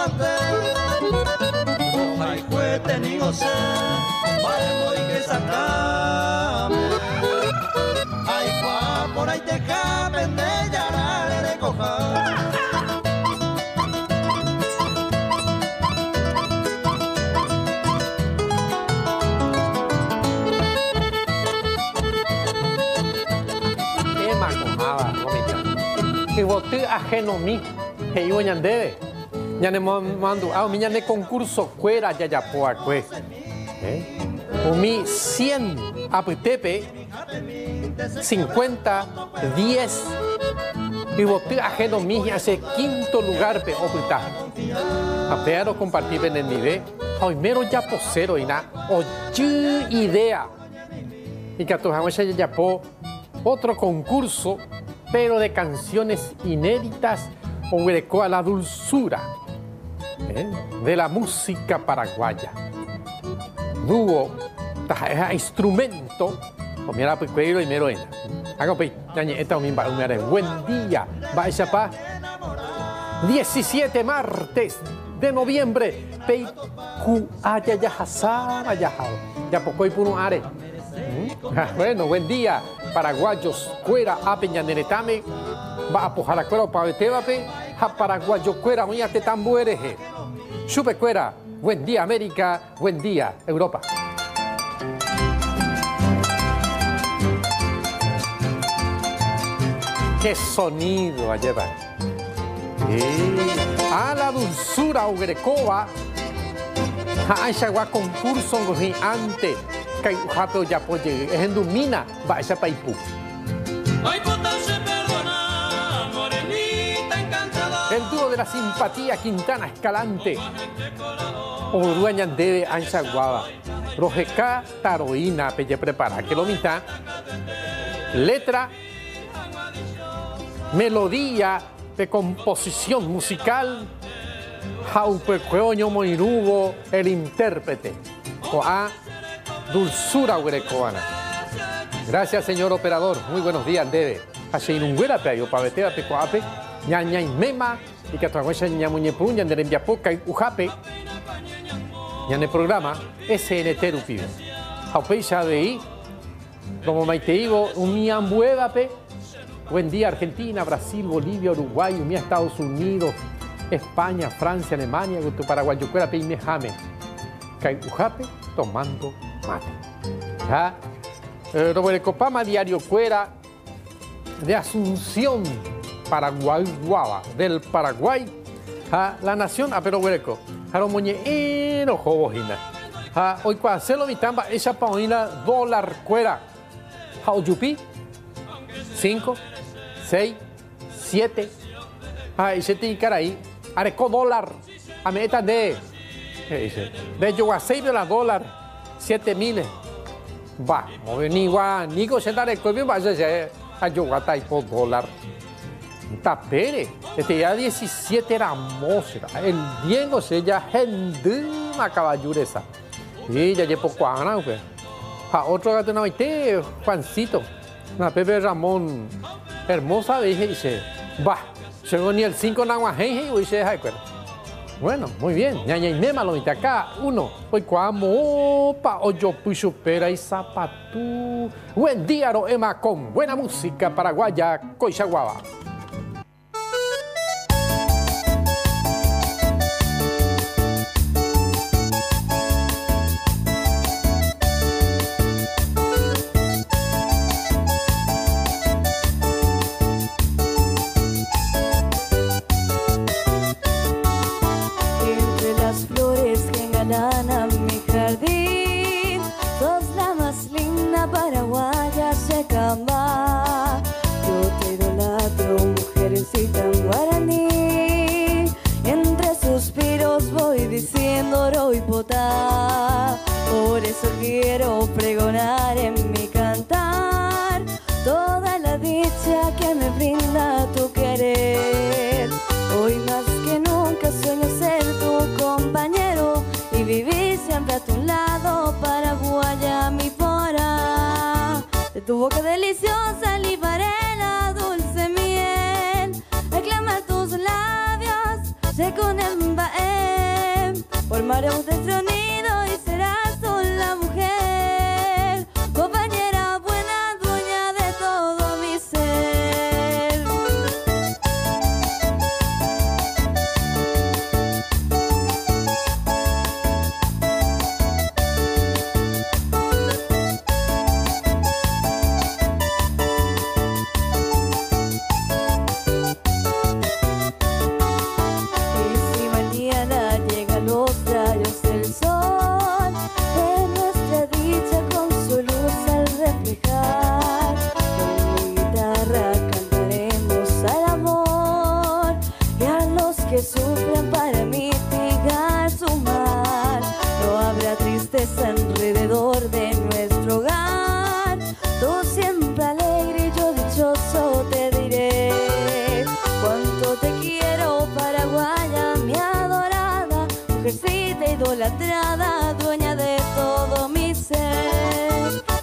manté Oja y juete ni y que sacame por ahí te caben de llorar de cojar que voté ajeno mi que iba ñandebe ya ne mando a mi ñane concurso cuera ya ya po acue eh mi 100 apitepe 50 10 y voté ajeno mi hace quinto lugar pe opita a compartir en el nivel hoy mero ya posero y na o idea. Y que ya ya po otro concurso pero de canciones inéditas o a la dulzura ¿eh? de la música paraguaya. Dúo, instrumento, o mira, pues cuero y meroena. Hago pues, esta misma, buen día, va pa 17 martes de noviembre, pei ku aya ya hasara ya poco y puno are. ¿Mm? Bueno, buen día paraguayos cuera apeñaneretame va a pujar a cuera pavetebape a paraguayo cuera muy ate tambuereje chupe cuera. Buen día América. Buen día Europa. Qué sonido lleva a la dulzura ugrecoa a esa concurso antes kay uhape oyapoje ehendumína mba'éichapa ipu. El dúo de la simpatía Quintana Escalante. Orúa ñandeve ancha guava. Rojeca taroína pelle prepara. Que lo mitad. Letra. Melodía de composición musical. Jaupe Cueoño Moirubo, el intérprete. O a dulzura grecoana. Gracias, señor operador. Muy buenos días, debe. Aseinunguera pe pavetea pe coape, ñaña mema, y que atraguecha ña muñepu, ña nerembiapoca y ujape. En el programa SNT Rupibe. Jaupeisha de ahí, como maiteivo, un pe. Buen día, Argentina, Brasil, Bolivia, Uruguay, un Estados Unidos, España, Francia, Alemania, Paraguay, Yucuera, pe y Mejame. Ujape tomando mate. ¿Ya? Eh, Copama Diario Cuera de Asunción, Paraguay, Guava, del Paraguay, ¿ja? la nación a pero hueco, jaro moñe eno jobojina. ¿Ja? Hoy cuando mi tamba, esa paoina dólar cuera, ja yupi, 5, 6, 7, ah, y se te ahí, areco dólar, a meta de, de yo a 6 dólar, 7 mil. Va, ni gua, ni go se dare ko va se a yo gata y por dólar. Tapere, este ya 17 era mosra. El Diego se ya henduma caballureza. Y ya llevo cuana, pues. A otro gato no te Juancito. Na Pepe Ramón, hermosa dije, dice, va, llegó ni el 5 naguajeje y dice, ay, pues. Bueno, muy bien. Ñaña Inema lo acá. Uno. Hoy cuamo pa oyo pera y zapatú. Buen día, Roema, con buena música paraguaya, Coixaguaba. Yo te idolatro, mujercita en guaraní. Entre suspiros voy diciendo roipotá. Por eso quiero pregonar en mi boca deliciosa libaré la dulce miel. Reclama tus labios, se con embaem. Por mareos de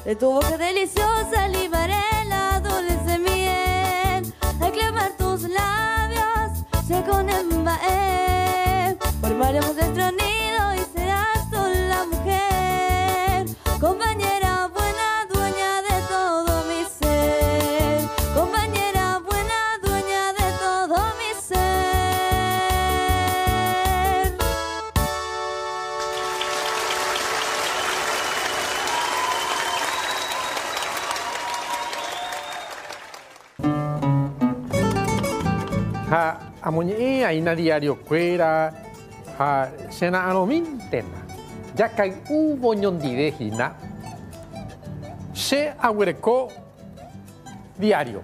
De tu boca deliciosa libaré la dulce miel, al clamar tus labios, se con embaé, formaremos nuestro ha amoñe aina diario cuera ha sena anomintena ya kai ubo ñondide hina se aguereco diario.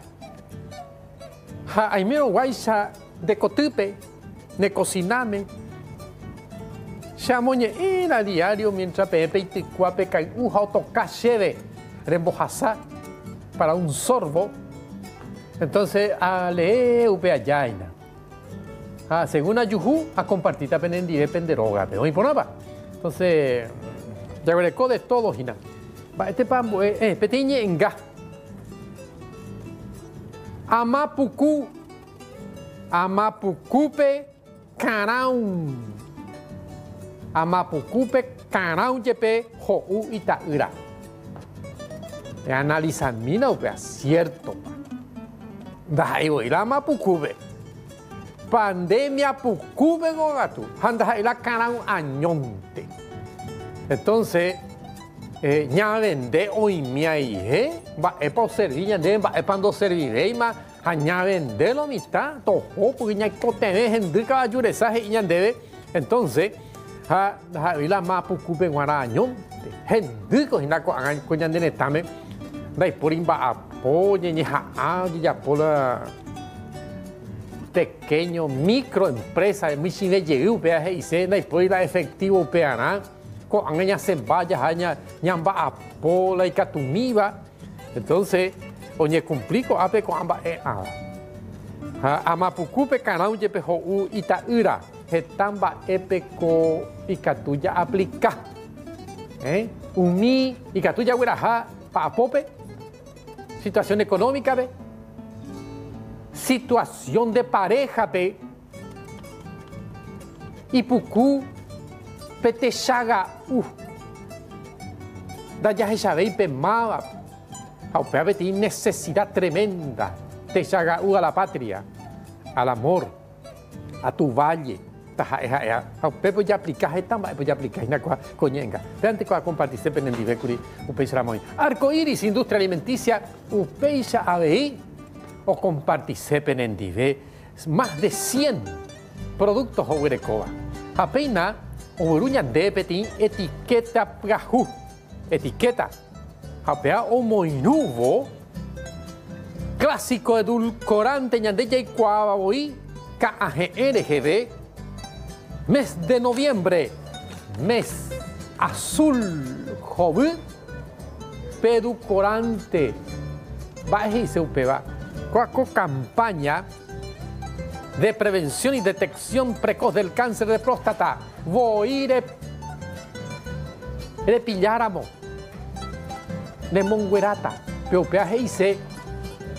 Ha aimero guaisa de cotupe ne cociname. Se amoñe era diario mientras pepe y ticuape kai uja toca cheve rembojasa para un sorbo. Entonces, a leer upe ayaina. Ah, según a yuhu, a compartir también en penderoga, pero imponaba. Entonces, ya veré de todo, Gina. Este pan, eh, eh, petiñe en ga. Amapuku. Amapucupe caraun. Amapucupe caraun yepe jou itaura. Analizan mina cierto. Dahai lama pukube. Pandemia pukube gogatu. Handa la canal añonte. Entonces, eh, ya vende hoy mi ahí, va a pa servir, ya va a pando servir, ma, ya vende lo mitad, toho, porque ya tener gente que va a ayudar y ya debe. Entonces, ha, ha, la ma pukube guara añonte. Gente que ya ya de tame, dai por imba apoye ni ha ya por la pequeño microempresa de Michine llegó pea y se dai por la efectivo peana ko anganya se vaya hanya nyamba apo la ikatumiba entonces oñe complico ape ko amba e a ha amapukupe kanau je peho u itaura hetamba epe ko ikatuya aplica. Eh umi ikatuya wiraha pa apope situación económica, ¿ve? Situación de pareja, ¿ve? Y pucú, petechaga, uh. Da ya ella ve y pemaba. Aupea tiene necesidad tremenda. Te chaga uh, a la patria, al amor, a tu valle. Taja, eja, eja. Aupea pues ya aplicas esta, pues ya aplicas una cosa coñenga. Veante que va a compartir siempre en el divecuri, upeisa la Arco iris, industria alimenticia, upeisa ABI, o compartir sepen en dive, más de 100 productos Oguerecoba. Apenas, Oruña de Petín, etiqueta Prajú, etiqueta. Apea o moinuvo, clásico edulcorante, ñandeya y cuababoí, KAGRGB, mes de noviembre, mes azul joven, peducorante, baje y se upeba. Coaco campaña de prevención y detección precoz del cáncer de próstata. Voire repilláramo de monguerata, Peupea hice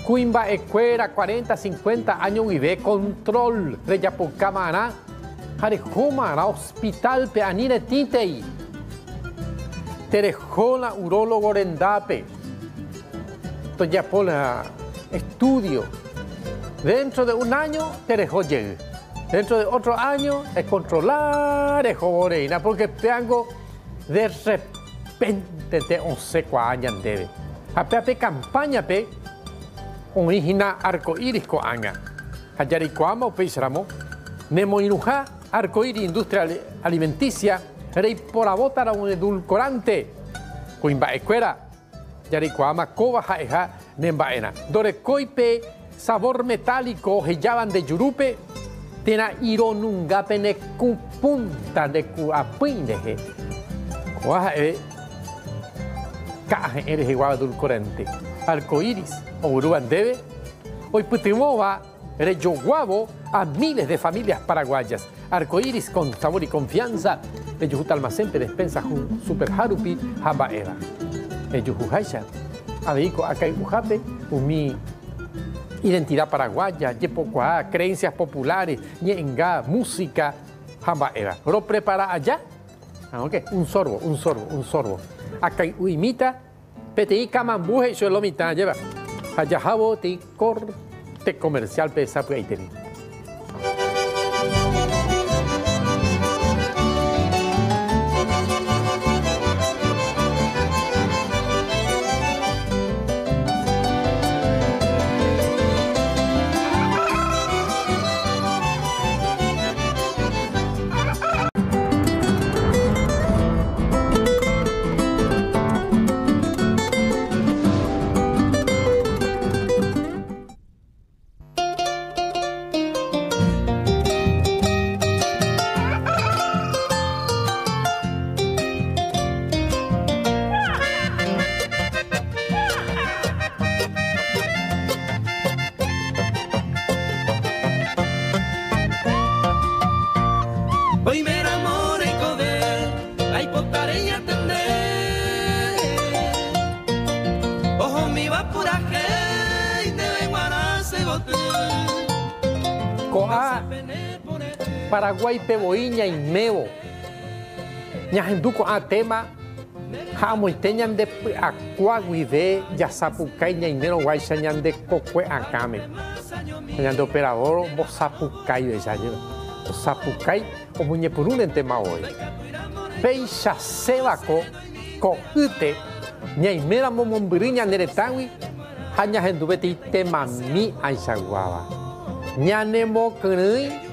Cuimba Ecuera, 40, 50 años vive control, Reyapucamara, Jarejoma, hospital Peanire Titei, Terejola, urólogo Rendape, Toyapola, estudio. Dentro de un año, Terejo llegue. Dentro de otro año, es controlar, es joreina, porque tengo de repente te 11 años debe. Apeape campaña pe, origina arco iris ko anga. Hayaricoama o peisramo, nemo inuja, arco iris industria alimenticia, rey por abotara un edulcorante, coimba escuela, yaricoama coba jaeja, nembaena. Dore coipe, sabor metálico, hellaban de yurupe, tena ironungape ne punta de cuapineje. Coaja e caje eres igual edulcorante. Arcoiris, o uruban debe, hoy putimova, reyoguabo a miles de familias paraguayas. Arcoiris con sabor y confianza, de Yujuta Almacén, despensa Super Harupi, Habaera. Yujujaisha, Abeiko Akaibujape, Umi identidad paraguaya, Yepocuá, creencias populares, Ñenga, música, Habaera. Lo prepara allá, okay. un sorbo, un sorbo, un sorbo. Acá imita, PTI Camambuje mitad lleva. Allá jabo te corte comercial pesa pues ahí Paraguay peboiña y meo. Ñajenduco a tema jamoiteñan de acuaguide ya sapucay y mero guaycha de cocue acame. de operador bosapucay de ya Bosapucay o muñepurún en tema hoy. Peixa sebaco coite ñaimera momombiriña neretangui haña hendubeti temami aixaguaba. Ñanemo crui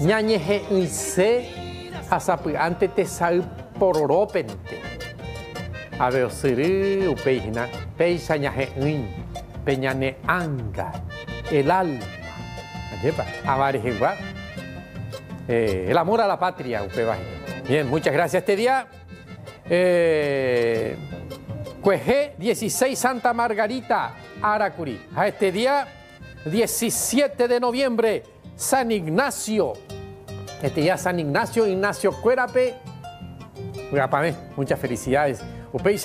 ñañeje ise asapy'ante tesay pororópente aveosyry upéihína péicha ñahe'ỹi peñane anga el alma. Avarejegua eh, el amor a la patria upévahína bien muchas gracias este día. Eh, Cuejé 16 Santa Margarita Aracuri. A este día 17 de noviembre San Ignacio este día San Ignacio, Ignacio Cuérape. Muchas felicidades. Upei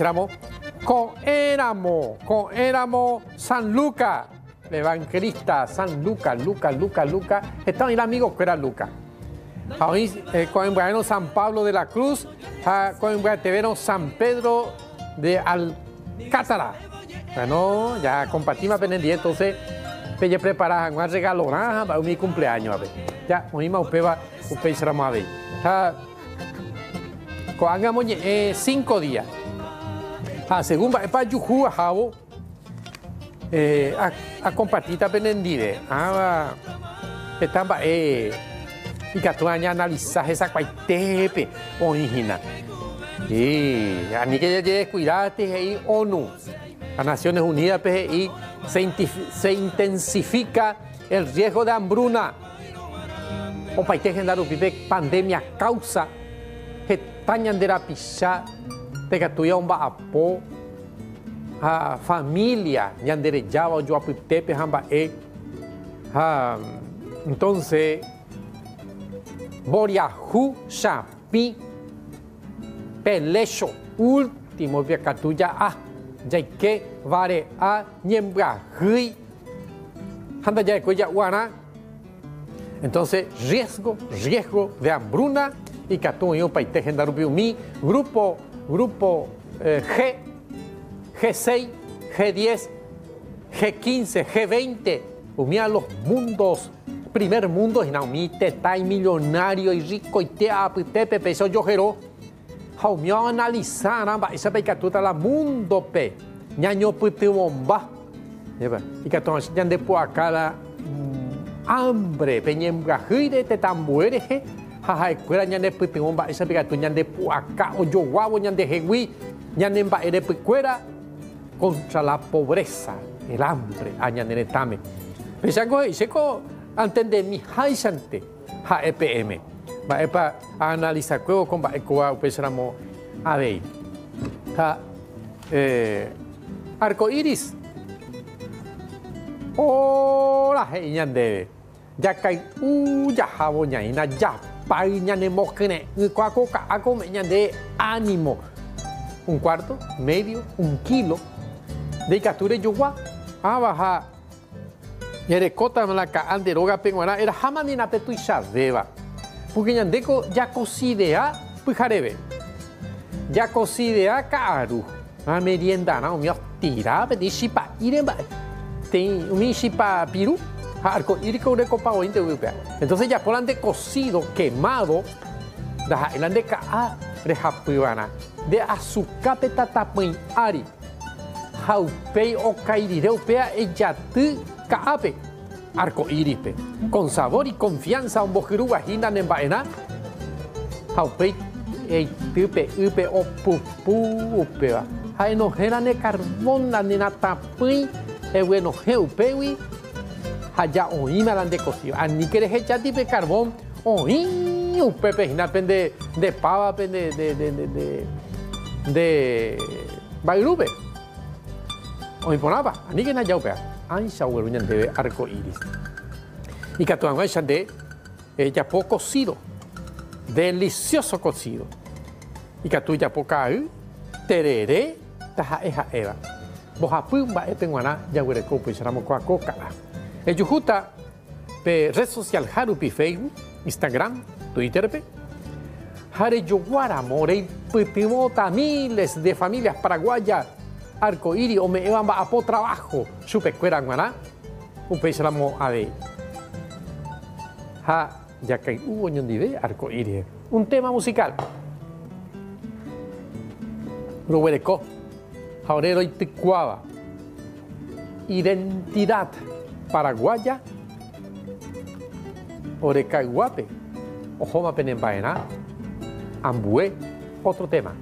con éramo, con éramo San Luca, evangelista San Luca, Luca, Luca, Luca. Está el amigo que era Luca. Eh, con San Pablo de la Cruz, con bueno San Pedro de Alcátara. Bueno, ya compartimos pendiente, entonces, pelle preparar un regalo para mi cumpleaños. A ver. Ya, oímos, upeba upei seramave. Ta hagamos eh, cinco días. Ah, según va para yuju a jabo, eh, a, a compartir en Ah, estamba eh, y que tú analizar esa cuaitepe original. Y a mí que ya cuidarte ahí ONU, las Naciones Unidas, y se, se intensifica el riesgo de hambruna. O paite gendaru vive pandemia causa hetaña nderapicha pegatuia omba'apo ha familia ñanderejáva ojoapytépe ha mba'e ha entonces Boriahu Chapi Pelecho último viacatuya ah yaike vare a ñembrajy handa ya ya guana entonces riesgo riesgo de hambruna. Y catún yo paite mi grupo grupo eh, G G6 G10 G15 G20 umía los mundos. Primer mundo y naumi tetai millonario y rico y te apite peso yo jero haumio analizar amba esa pe catuta la mundo pe. Ñaño pute bomba y catón ya de po acá la hambre pe ñembra jire te tambuere je jaja escuela ñande pute bomba esa pe catu ñande po acá o yo guabo ñande jegui ñande mba ere cuera contra la pobreza el hambre añanere tame. Pesango y seco antende mi haisante ha EPM. Va epa analiza kuego con va ekoa upesramo avei. Ha eh, arco iris. Ora he ñande. Ya kai u ya habo ñaina ya pai ñane mokene. Cuaco ka ako me ñande ánimo. Un cuarto, medio, un kilo de captura yugua. Ah, baja Yerekota la ka anderoga penguana era hamani na petu ishaveva. Porque ñandeko ya cosidea pyhareve. Ya cosidea kaaru. A merienda na umio tira pe di shipa iremba. Tem umi shipa piru. Arco irico de copa o europea. Entonces ya polan de cocido, quemado. Da elan de ka rehapivana. De azúcar petatapuin ari. Haupei o kairireupe e jatu kaape arco con sabor y confianza un bojiru guajina en baena haupe ei tupe upe o pupu upe va ha enojera ne carbón la nena tapui e bueno heupewi ha ya oíme la de cocido ani quieres echar tipe carbón oí upe pejina pende de pava pende de de de de de bairube o imponaba ani que na ya de arco iris. Aisha de ella poco cocido, delicioso cocido. Y que tu ya poca tereré, taja eja eva. Boja pumba e penguana ya huele copo y seramos coa coca. El yujuta pe red social Harupi Facebook, Instagram, Twitter pe. Hare yuguara more pitimota miles de familias paraguayas arco iris o me iban a po trabajo. Supe cuera guaná un país mo a ver ha ya que hubo ñondive arco iris. Un tema musical. Rubereco Jaurero y Ticuaba. Identidad paraguaya. Orecaiguape Ojoma Penembaena. Ambué otro tema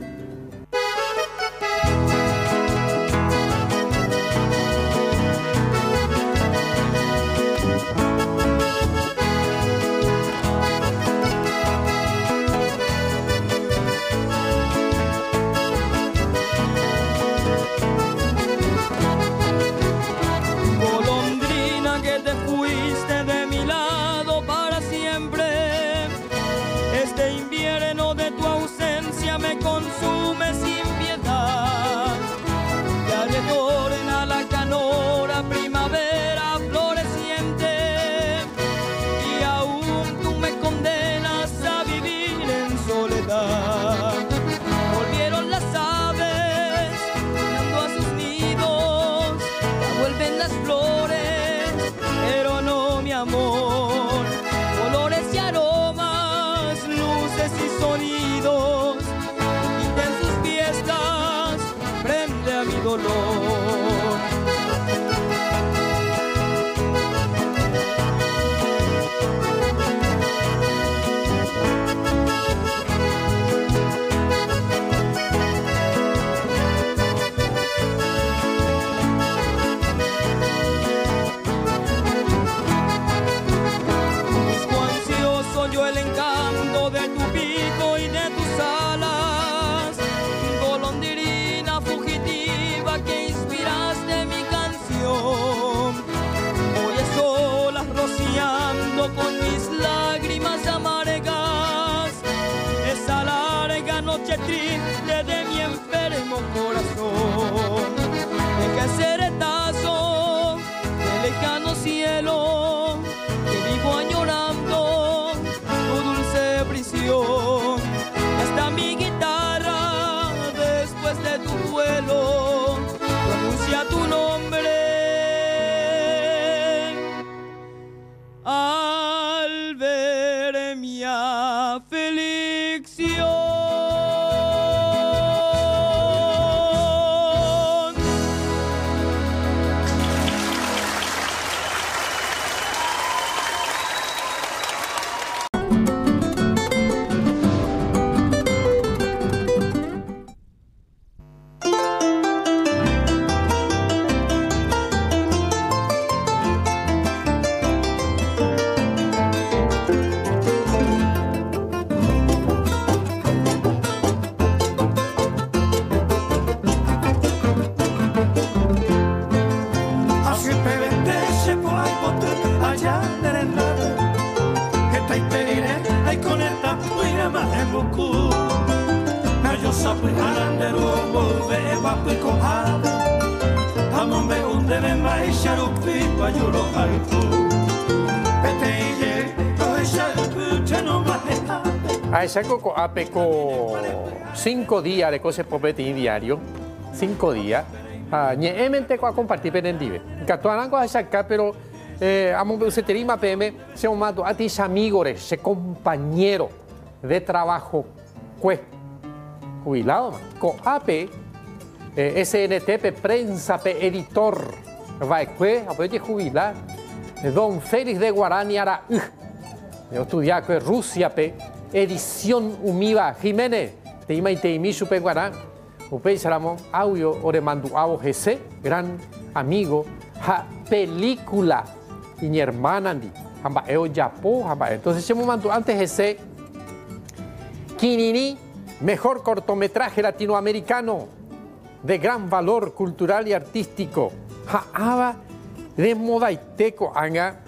triste de mi enfermo corazón. Hombre, unde me mai sharupi pa maneja. A esa coco cinco días de cosas diario, cinco días. Ah, ni emente a compartir a pero eh, amo se PM, se mato a ti amigos, se compañero de trabajo, cue, jubilado, co AP, eh, SNTP, prensa, pe, editor, va cue, apoye jubilar, eh, don Félix de Guarani ara, yo estudiaba que Rusia, pe, edición Umiva, Jiménez, te ima y te imi supe guarán, upe saramo, audio, ore mandu avo GC, gran amigo, ha, película, y mi hermana, andi, hamba eo Japó, hamba, entonces se me mandó antes ese, Kinini, mejor cortometraje latinoamericano de gran valor cultural y artístico. Haaba de moda iteco anga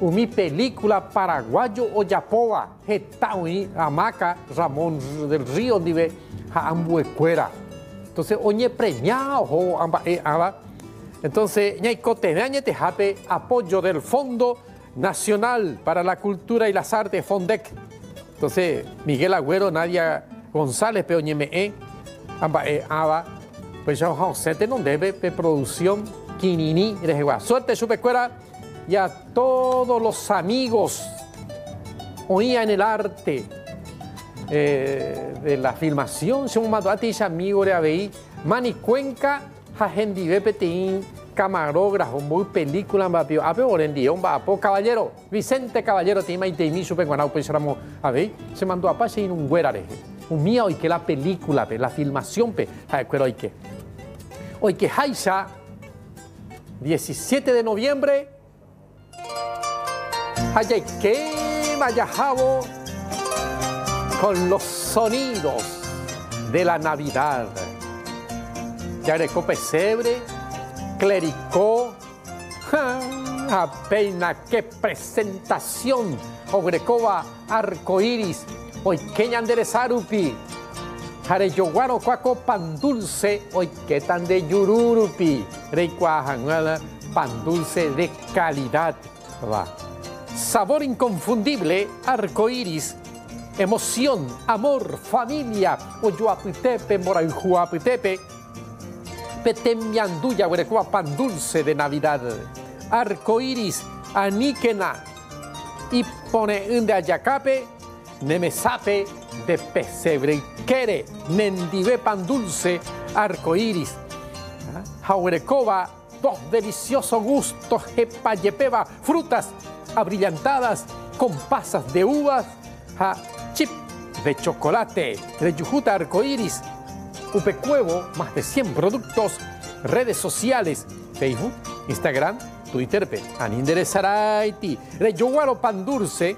mi película paraguayo o yapoa hetaui amaca Ramón del Río nive ha ambuecuera. Entonces oñe premiado o amba e aba. Entonces ñai coteñañe te jape apoyo del Fondo Nacional para la Cultura y las Artes Fondec. Entonces, Miguel Agüero, Nadia González, Peoñeme, E, Amba, E, Aba, pues ya José no debe de producción Quinini, Suerte, Chupecuera, y a todos los amigos oía en el arte eh, de la filmación, se un mato a ti, amigo de ABI, Mani Cuenca, Jajendi Bepetín, camarógrafo, muy película, mbapio, ape orendi, un vapo, caballero, Vicente Caballero, tima y teimi, supe guanau, pues éramos, a ver, se mandó a pase en un güerare, un mío, y que la película, pe, la filmación, pe, hoy que, hoy que Haisha, 17 de noviembre, hay que Mayajabo, con los sonidos de la Navidad. Ya pesebre, clericó. Apenas qué presentación. Ogrecova arcoiris. Hoy que anderezarupi. Jareyoguaro cuaco pan dulce. Hoy que tan de yururupi. Reikuajanala pan dulce de calidad. Va. Sabor inconfundible, arcoiris. Emoción, amor, familia. Oyoapitepe, morayuapitepe Petemianduya, Huerecoa, pan dulce de Navidad. Arco iris, aníquena. Y pone de ayacape, nemesape de pesebre. Quere, mendive pan dulce, arco iris. Jaurecoba, dos deliciosos gustos, jepayepeba, frutas abrillantadas con pasas de uvas, chip de chocolate, de yujuta arcoíris, Upecuevo, más de 100 productos, redes sociales, Facebook, Instagram, Twitter, Aninderesaraiti, Reyoguaro Pan Dulce,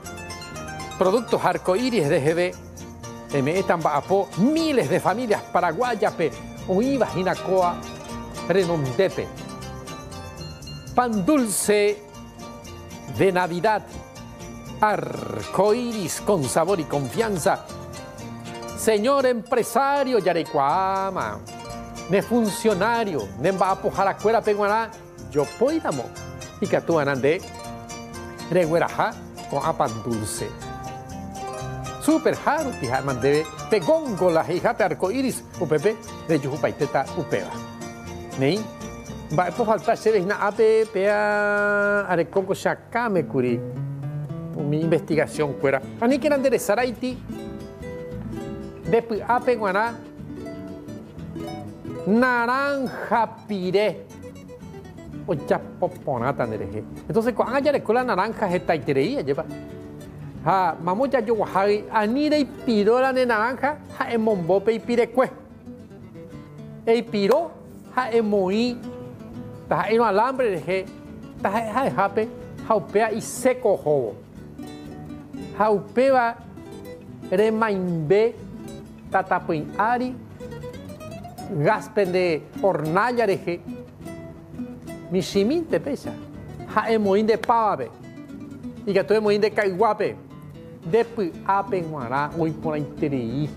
productos arcoíris de GB, Emeetan Baapo, miles de familias paraguayas, Uiba Hinacoa, Renondepe. Pan dulce de Navidad, arcoíris con sabor y confianza Señor empresario Yarecuama, ne funcionario, ne va a pujar a cuera peguaná, yo poidamo. Y que tú de regueraja con apan dulce. Super haro, tija mandebe, pegongo la hija de arco iris, upepe, de yujupaiteta upeba. Nei, va a faltar se na ape, pea, arecongo shakame curi. Mi investigación cuera. Ani que enderezar Haití, de ape guaná naranja piré o ya poponata nereje entonces cuando haya escuela naranja está itereía lleva ha mamu ya yo wahagi anire y pirola de naranja ha emombope y pirecue e piro ha emoi ta eno alambre de ta ha jape ha upea y seco jobo. Ha upeba remaimbe tatapuin ari, gaspen de hornalla de mishimin te pesa, ha emoin de pavabe, y que tu emoin de caiguape, de pu ape guará, oi por interei,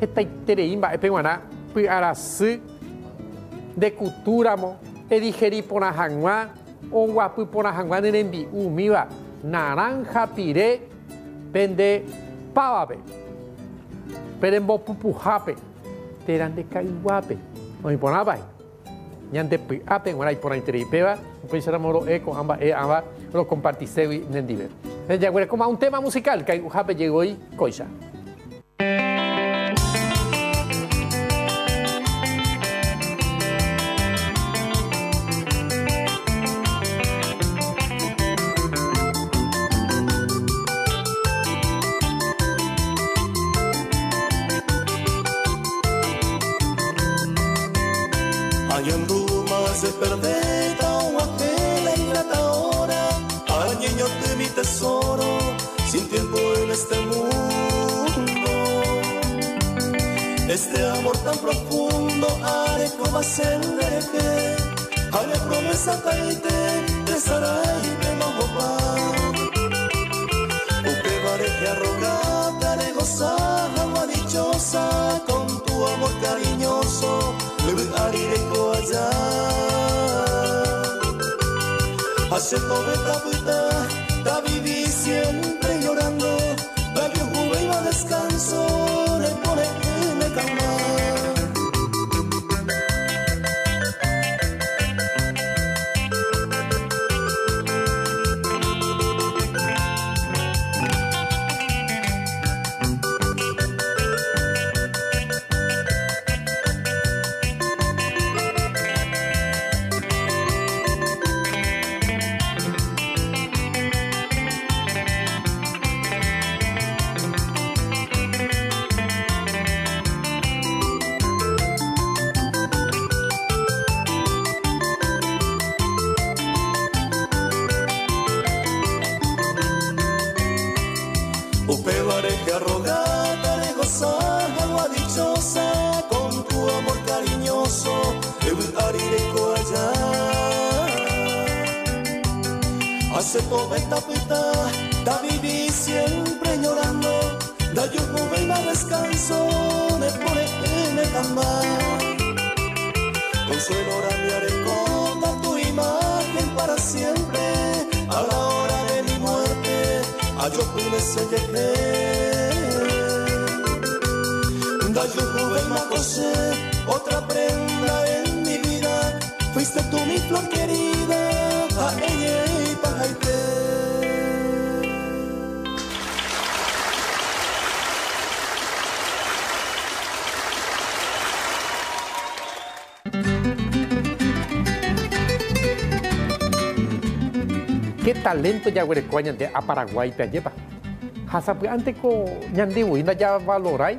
esta interei ba epe guará, pu arasu, de culturamo, edigeri porahangua, o guapu porahangua nerembi umiva, naranja pire, pende pavape, perembo pupujape, teran de caiguape, no me ponabai. Ñante ape guaray por interipeba, pues era moro eco amba e nendive. Ya como un tema musical que jape llegó y coisa. Talento ya huerecuaña de a Paraguay te lleva. Hasapu ante ko ñandi winda ya valorai.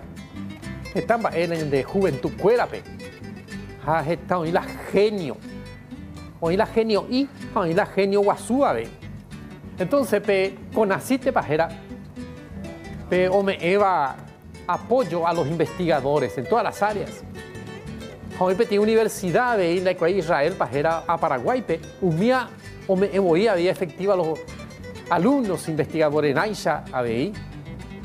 Estamba en de juventud cuérape. Ha está la genio. Hoy la genio y hoy la genio guasúave. Entonces pe con asiste pajera. Pe o me eva apoyo a los investigadores en todas las áreas. Hoy pe tiene universidad de la Israel pajera a Paraguay pe. Umía o me había efectiva los alumnos investigadores en Aisha ABI,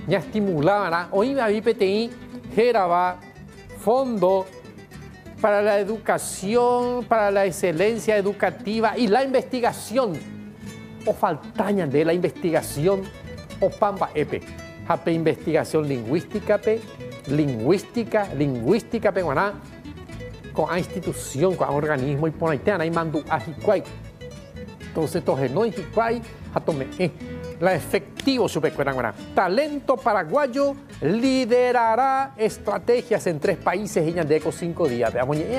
ya estimulaban, hoy me PTI, geraba fondo para la educación, para la excelencia educativa y la investigación, o faltaña de la investigación, o pamba epe, hape investigación lingüística, pe, lingüística, lingüística, pe, con a institución, con a organismo, y por ahí mandu ajicuay, entonces, no atome, eh, la efectivo supercuerangana. Talento paraguayo liderará estrategias en tres países en Yandeco cinco días. Veamos, eh,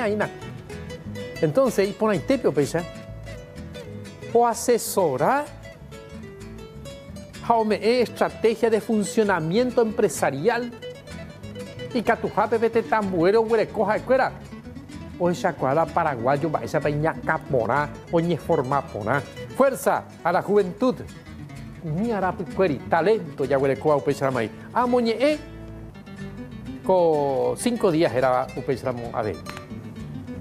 Entonces, y pone ahí tepio, pesa. O asesora jaume eh, estrategia de funcionamiento empresarial y catujape vete tambuero huerecoja de Oixacuala paraguayo esa peña capora, oñe forma pona. Fuerza a la juventud. Ni arapicueri, talento ya huele coa upechamai. Amoñe e. Co cinco días era upechramo a ver.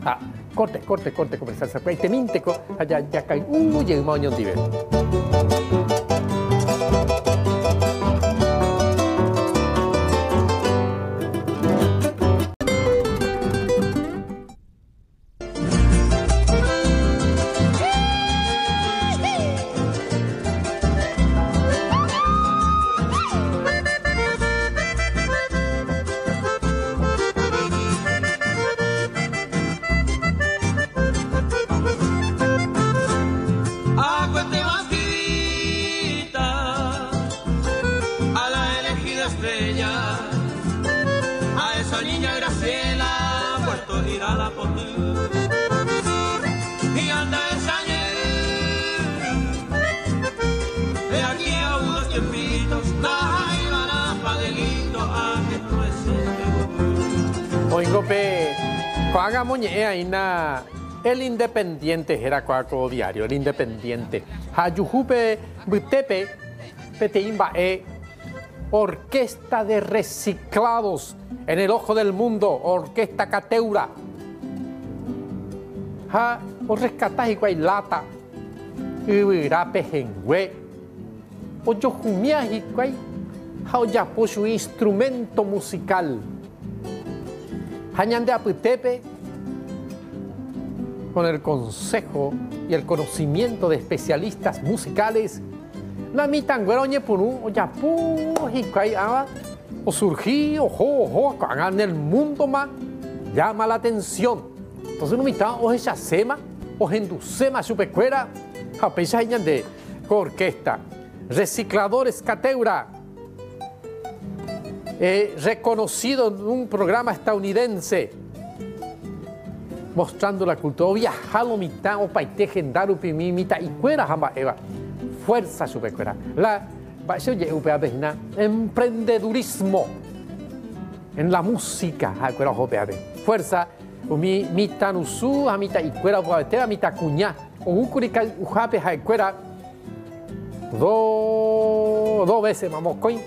Ah, corte, corte, corte comercial. Te minte allá ya cae un llega maño diver. Hagamos ahí na el independiente era cuaco diario el independiente. Hayujupe butepe peteimba e orquesta de reciclados en el ojo del mundo orquesta cateura. Ha o rescatas y lata. Ibirape jengüe. O yo y cuay ha su instrumento musical. Hañande Aputepe, con el consejo y el conocimiento de especialistas musicales, la o ya pu, o surgí, ojo, ojo, en el mundo más, llama la atención. Entonces no mitad, o esa sema, o enducema su pecuera, a pesar de orquesta, recicladores cateura, eh, reconocido en un programa estadounidense mostrando la cultura. Viajado mitad o paite gendaru pimi mitad y cuera jamba eva. Fuerza supercuera. La emprendedurismo en la música. Fuerza. Mi mitad nusu, a mitad y cuera, a mitad cuña. O ukurika ujape cuera. Dos veces vamos coin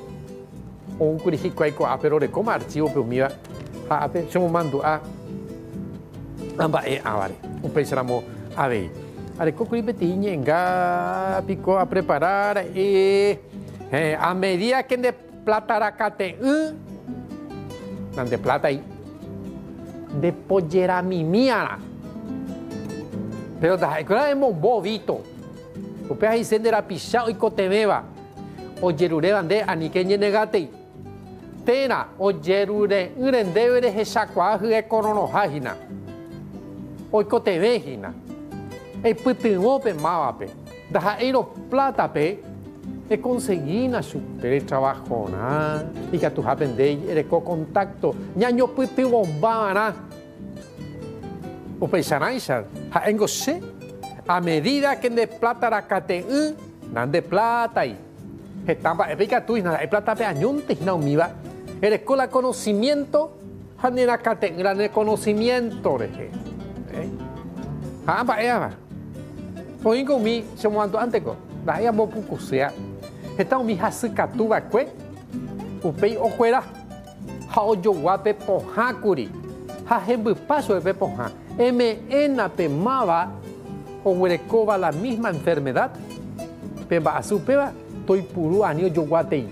un kurihikwai a pero de como archivo pero mira a ape yo mando a amba e avare un pensamos a ver. Ale kokuri betiñe enga pico a preparar e eh, a medida que de plata racate uh, de plata ahí. De pollera mi mía pero da escuela de bobito o pe ahí sendera pichao y cotebeba. O yerure bande anikenye negate. Tena ojerure yrendevere hechakua hyekoronoháhína oikotevẽhína eipytyvõpe mávape ndaha'éiro plátape econseguína chupe trabajona ikatuhápe ndéi ereko contacto. Ñañopytyvõmbávarã upeicharáicha ha'éngo che a medida que nde plata rakate'ỹ nande plátay hetamba epikatuhína ha'e plátape añóntehína umíva Erescola conocimiento, hanena grande conocimiento de ¿Eh? Amba eva. Oingo mi se muando anteko. Da ya mo puku sea. Está mi hasukatuba kwe. Upei okwera. Ha ojo wape pohakuri. Ha hembu paso de poha. M ena pe mava o huerecoba la misma enfermedad. Peba azupeba. Toy puru anio yo guatei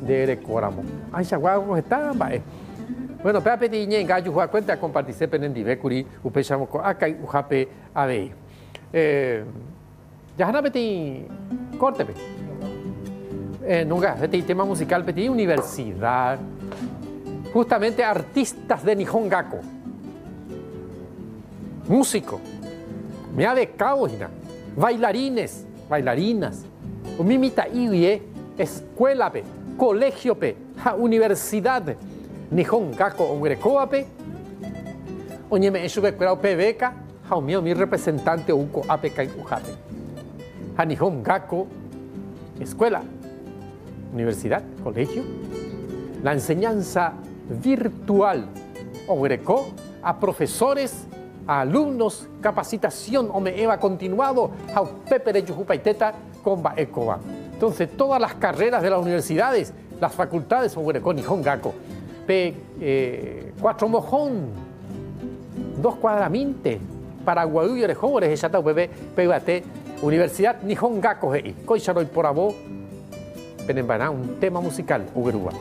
de Erecóramo. Ay, chaguago está, bae. Bueno, pea peti ñe gallo juega cuenta compartir penen divecuri, upechamo ko acá ujape ave. Eh, ya hana peti corte pe. Eh, nunca, peti tema musical peti universidad. Justamente artistas de Nihon Gako. Músico. Me ha becado, Bailarines, bailarinas. Umimita iwie, escuela pe colegio pe, universidad, Nihon Gako Ongrekoape, Oñeme Eshube Kurao pe beca, ha mío mi representante Uko Ape Ujape. Ha Nihon Gako, escuela, universidad, colegio, la enseñanza virtual Ongreco a profesores, a alumnos, capacitación Eva continuado, ha Pepe de Yujupaiteta con Baekoa. Entonces, todas las carreras de las universidades, las facultades con Nihon Gako. Eh, cuatro mojón, dos cuadramintes, Paraguay y Orejóboles, está bebé, pégate, Universidad Nihon Gako, Coicharoy por Penembaná, un tema musical, Uberúa.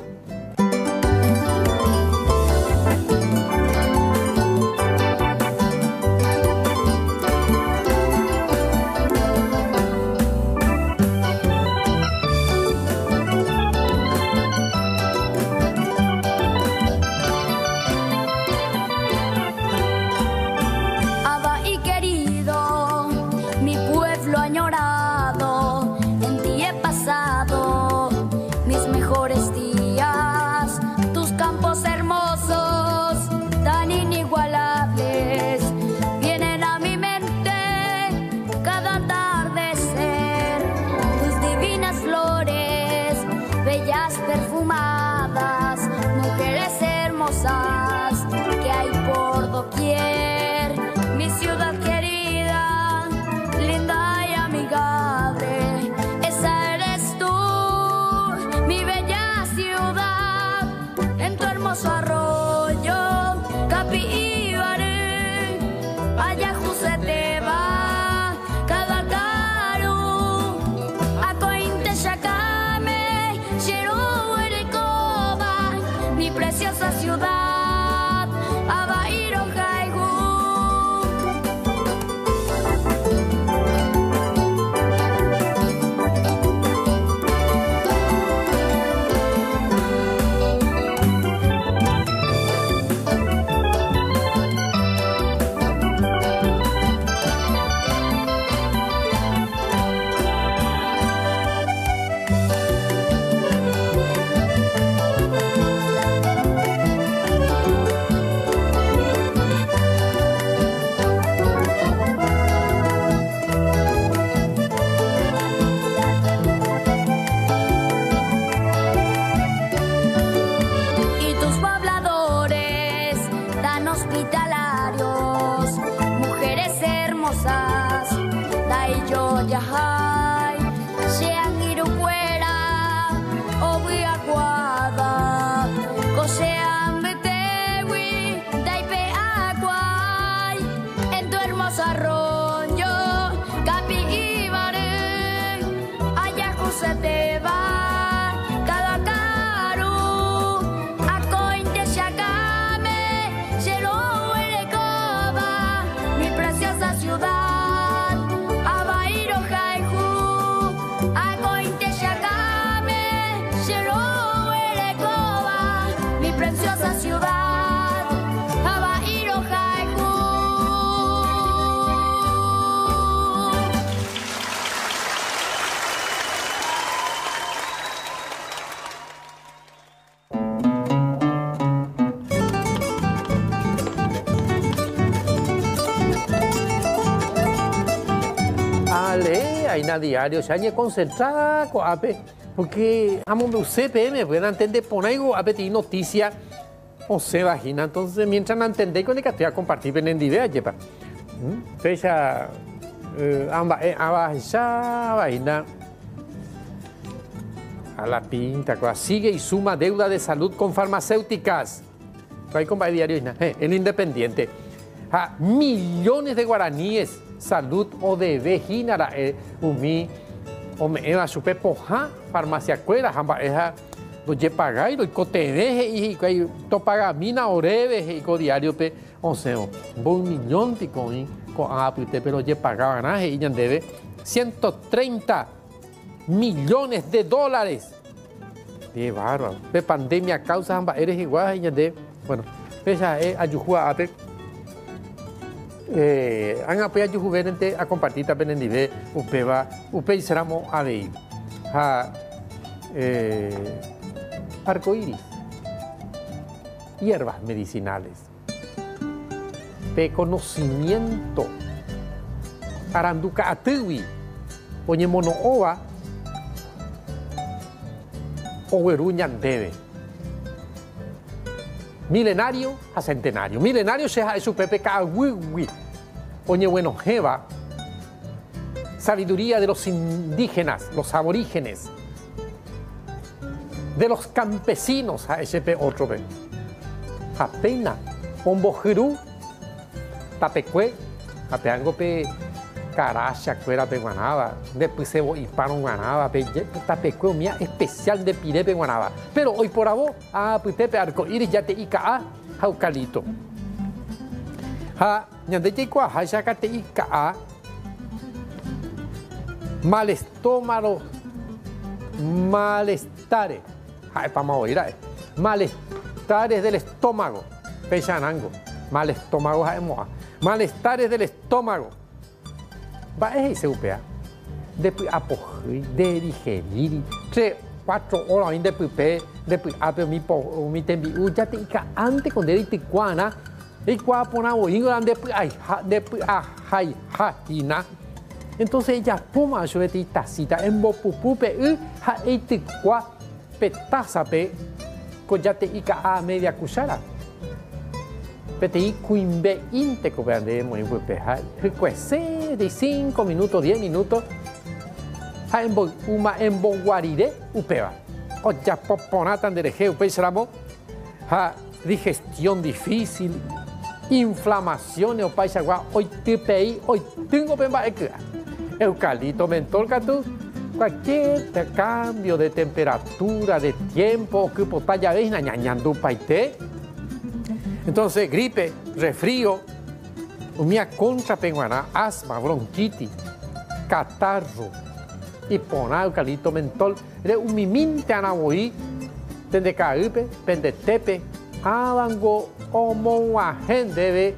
Diario, se hay concentrar con ape, porque amo de CPM, pueden entender por ahí ape tiene noticia o se vagina, entonces mientras no entendéis con el que estoy a compartir en idea, lleva. Fecha, amba, abaja, vagina, a la pinta, sigue y suma deuda de salud con farmacéuticas. Hay con diario, el independiente. A millones de guaraníes salud o de vejinara e umi o me eva supe poja farmacia cuera hamba eja do je pagai do coteveje y kai to pagamina oreve y diario pe onseo un millón de coin con apute pero je pagaba na y ya debe 130 millones de dólares. De bárbaro. Pe pandemia causa hamba eres igual y ya de bueno pesa e ayujua ape eh, han apoyado juvenente a compartir también en nivel. Upeva upe seramo ahí ha eh, arcoíris hierbas medicinales. De conocimiento. Aranduca atiwi oye mono ova. O debe milenario a centenario. Milenario sea es su pepe Oye, bueno, Jeva, sabiduría de los indígenas, los aborígenes, de los campesinos, a ese otro pe. Apena, Ombojiru, Tapecue, Apeango pe Caracha, Cuera pe Guanaba, después se para Guanaba, pe Tapecue, mía especial de Pirepe Guanaba. Pero hoy por abo, a Putepe Arco Iris, ya te ica a Jaucalito. Ha ñande kwa ha shakate ika mal estómago malestares. Ha pa oír malestares del estómago peshanango mal estómago moa. Malestares del estómago va es ese upea después apogir de digerir tres cuatro horas después después ape mi po mi tembi ya te antes con derite cuana entonces ella puma sueti tacita en bopupupe y ha eiti kwa petaza pe koyate ika a media cuchara. Pete y cuimbe inte ko veande muy pupe ha recuese de 5 minutos 10 minutos. En uma en guaride upeba. O ya poponatan de reje upe ha digestión difícil inflamación o paisagua hoy TPI hoy tengo pemba eucalipto mentol catu cualquier cambio de temperatura de tiempo que potaya vez ñañandu paite entonces gripe resfrío mía contra penguana asma bronquitis catarro poner eucalipto mentol un miminte anaboí tende caipe pende tepe abango como agente debe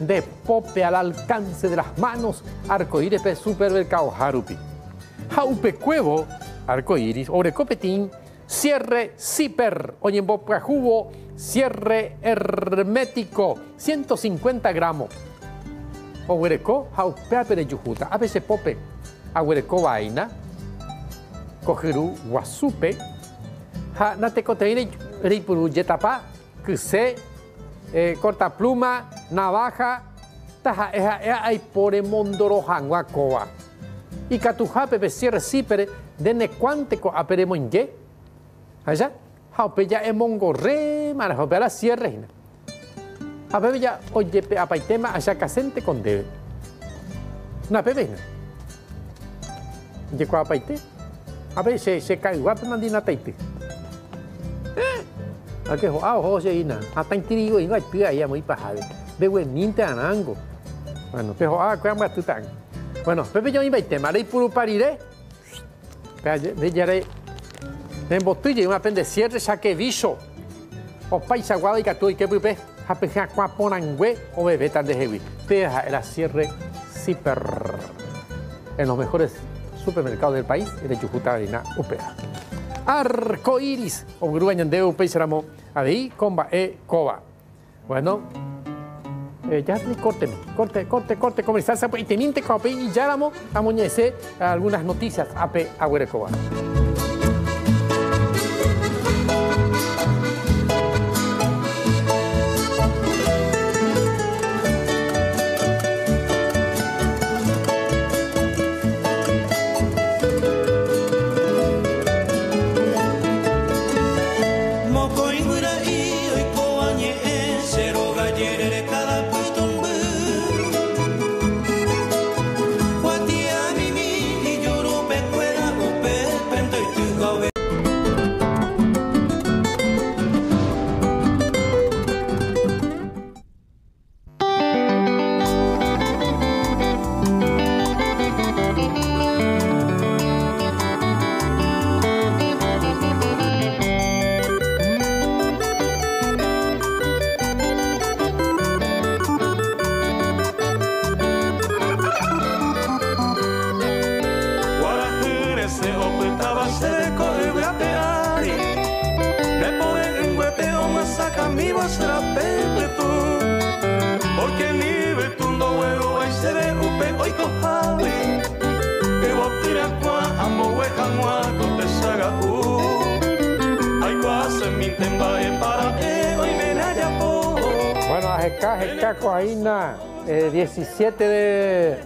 de pope al alcance de las manos arcoíris pe supermercado Harupi. Jaupe cuevo, arcoíris, copetín, cierre zipper, boca jugo, cierre hermético, 150 gramos. Oguereco, jaupe apere yujuta, a veces pope, aguereco vaina, cogeru guasupe, ja nate coteine ripuru yetapa, que se eh, corta pluma, navaja. Taja eja ea aipore mondorohagua kóva ikatuhápe pe cierre sípere dene cuánteco aperemonye allá haupe ya emongorre mara haupe ala cierre hina apepe ya oyepe apaitema allá casente con debe na pepe hina Yekua apaite ape se se mandina taite Ake ho ao ho se ina. Hata intirigo inga tia ya muy pajade. De bueninte anango. Bueno, pe ho a kwa ma tutang. Bueno, pepe yo iba tema rei puru parire. Pe de Den botuye una pende cierre saque viso. O paisa guada y catu y que pupe. Hape ja kwa ponangwe o bebé tan de heavy. Peja era cierre super en los mejores supermercados del país, el de Chucuta Harina Upea. Arco iris, o gruañan de Upea Seramo, ahí, comba e coba. Bueno, eh, ya corte, corte, corte, corte, comercial, y teniente cope y ya vamos a algunas noticias ape agüerecoba. 17 de,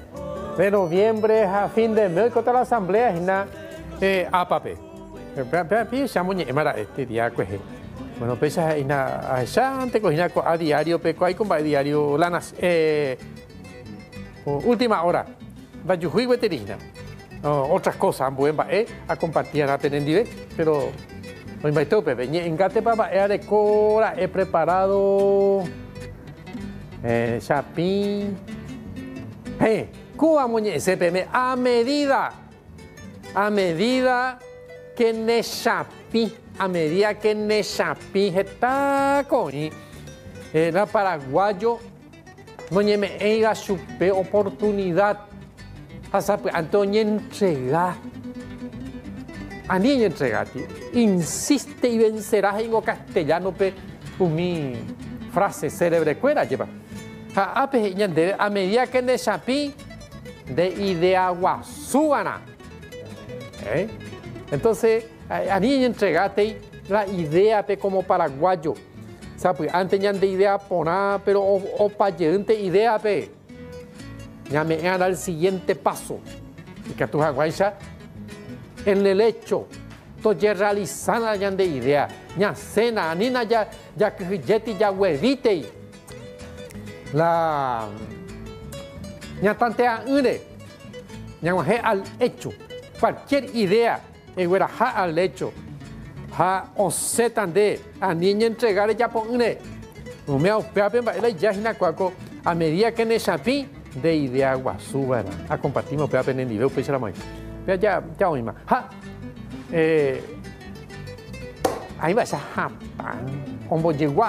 de noviembre a fin de mes, contra la asamblea, Hina, eh, APAPE. Piensa, muñe, mara, este día, pues, eh, bueno, pesa, Hina, allá, antes, cogina, a diario, peco, hay con diario, lanas, eh, última hora, va yuhui, veterina. otras cosas, buen eh, a compartir, a tener pero, hoy me tope, veñe, engate, papá, de cora, he preparado eh, chapín. Hey, Cuba muñe SPM a medida, a medida que ne chapín, a medida que ne chapín está con era paraguayo, muñe me eiga chupe oportunidad, hasta Antonio entrega. A niña entrega, tío. Insiste y vencerás en castellano, pe, mi frase célebre cuera lleva. A, a, pe, ñande, a medida que ne chapín de idea súbana. ¿Eh? Entonces, a, a niña entregate la idea pe como paraguayo. O sea, pues, antes ya de idea poná, pero o, o payente idea pe. Ya me han al siguiente paso. Y que tu aguancha en el hecho. To ya realizada ya de idea. Ya cena, nina ya ya que ya huevite. La ya tantea une. Ya guaje al hecho. Cualquier idea, eguera ja al hecho. Ja o de a niña entregar ya pon une. No me auspea ba ela ya hina cuaco a medida que ne chapi de idea guasúbara. A compartimos pea pen en nivel pues la mai. Pea ya ya oima. Ja eh ahí va esa japa. Ombo llegó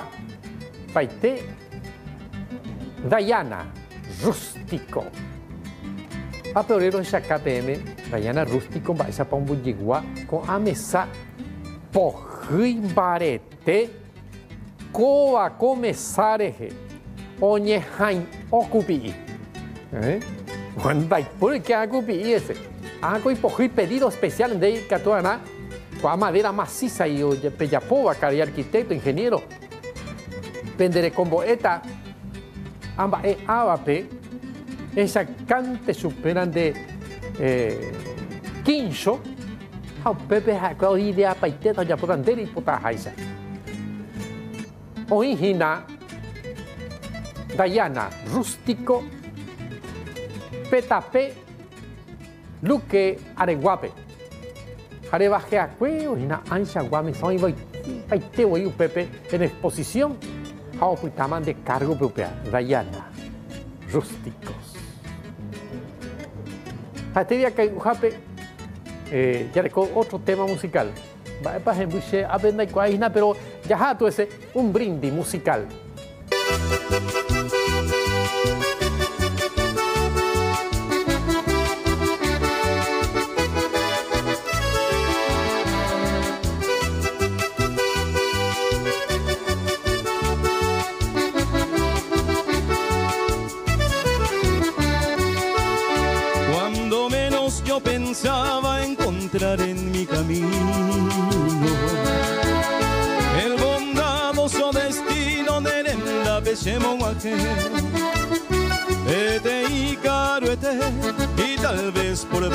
paite Dayana rústico. A peorero en KPM, Dayana rústico pombo llegó con a mesa pojui barete coa começarehe onye hain ocupi. ¿Eh? Cuando hay por que ocupi ese. Hago y pojui pedido especial de Catuana con madera maciza y peyapoa, cari arquitecto, ingeniero. Pendere con boeta amba e avape esa cante superan de eh, quincho hau pepe ha kwa idea paite ta ya potanteri pota haisa Oihina Dayana rústico petape luque areguape arebaje acue oina ancha guami son voy paite voy pepe en exposición hau putaman de cargo propia Dayana rústicos este día que jape eh, ya recó otro tema musical va a ejemplo aprenda pero ya tú ese un brindis musical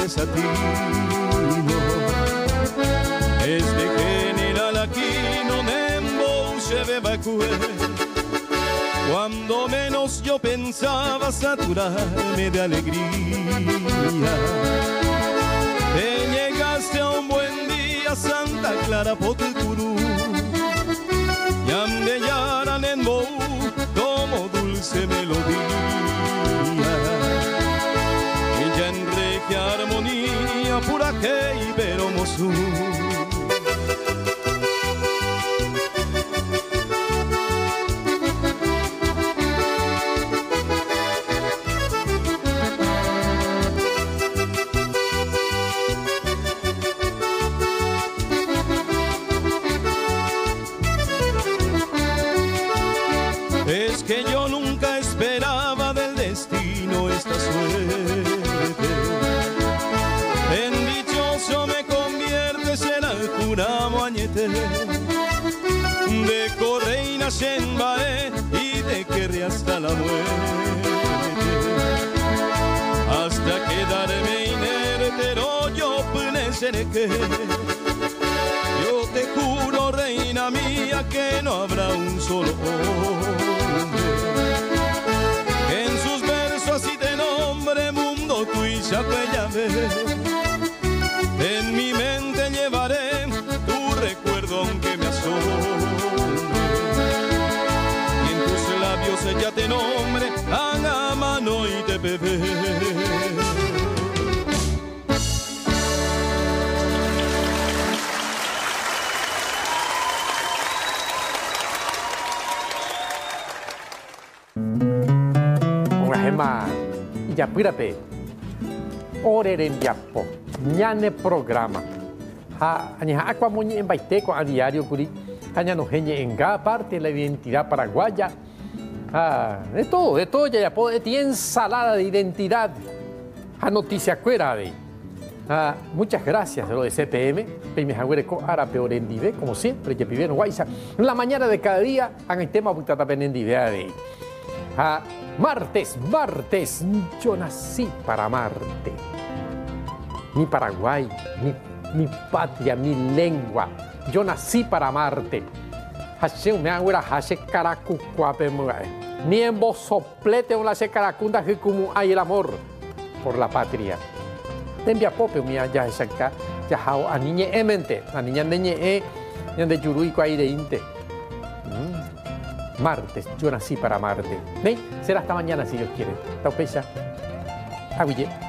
desatino Este general aquí no nembo se beba cuando menos yo pensaba saturarme de alegría. Te llegaste a un buen día, Santa Clara Potecurú. Y ande yaran en Bou como dulce melodía. Que ibero Shenbae y de querré hasta la muerte. Hasta quedarme inerte, yo que yo te juro, reina mía, que no habrá un solo hombre que en sus versos así te nombre mundo tu y yapirape oreren yapo ñane programa. Ha aña aqua moñi en baiteco a diario curi. Aña no geñe en cada parte de la identidad paraguaya. Ah, de todo de todo ya yapo de tiene ensalada de identidad. A noticia cuera de. Ah, muchas gracias, lo de CPM, Peimejaguereco Arape Orendive, como siempre, que pidieron Guaysa. En la mañana de cada día, han el tema Butata Penendive de. Ah, martes, martes, yo nací para Marte. Mi Paraguay, mi, mi patria, mi lengua. Yo nací para Marte. Hashem me agüera hashe caracucuape Ni en vos soplete una se caracunda que como hay el amor por la patria. Tembia pope mi ya esaka ya hao a niña emente, a niña neñe e, de yurui de inte. Martes, yo nací para Marte. ¿Ven? Será hasta mañana si Dios quiere. Taupecha. Aguille.